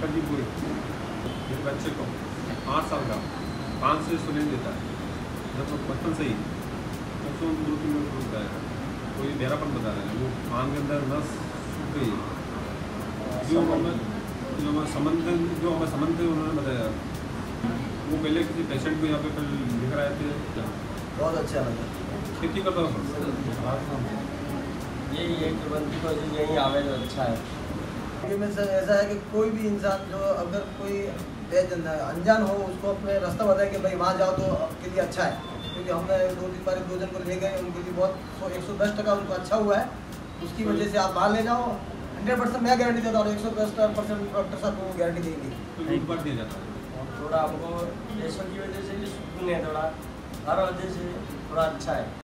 Doctor जी बोले मेरे बच्चे को पाँच साल का पाँच से सुनें देता है। जब वो बचपन से ही तो उसको दो तीन मिनट रुक जाएगा कोई डेरापन बता रहे हैं। वो कान के अंदर नस सूख गई। है जो हमें जो हमें संबंध जो हमें संबंध थे उन्होंने बताया। वो पहले किसी पेशेंट को यहाँ पे कल लिख रहे थे। बहुत अच्छा लगा खेती करता हूँ। यही है कि बंदी को जो यही आवे तो अच्छा है। ये में सर ऐसा है कि कोई भी इंसान जो अगर कोई अनजान हो उसको अपने रास्ता बताए कि भाई वहाँ जाओ तो आपके लिए अच्छा है। क्योंकि हमने दो तीन बार दो जन को ले गए उनके लिए बहुत सौ एक सौ दस टका उनको अच्छा हुआ है। उसकी वजह से आप वहाँ ले जाओ। हंड्रेड परसेंट मैं गारंटी देता हूँ एक सौ दस परसेंट डॉक्टर साहब को गारंटी देंगे। एक बार दिया जाता और थोड़ा हमको पैसों की वजह से भी सुकून है थोड़ा हर वजह से थोड़ा अच्छा है।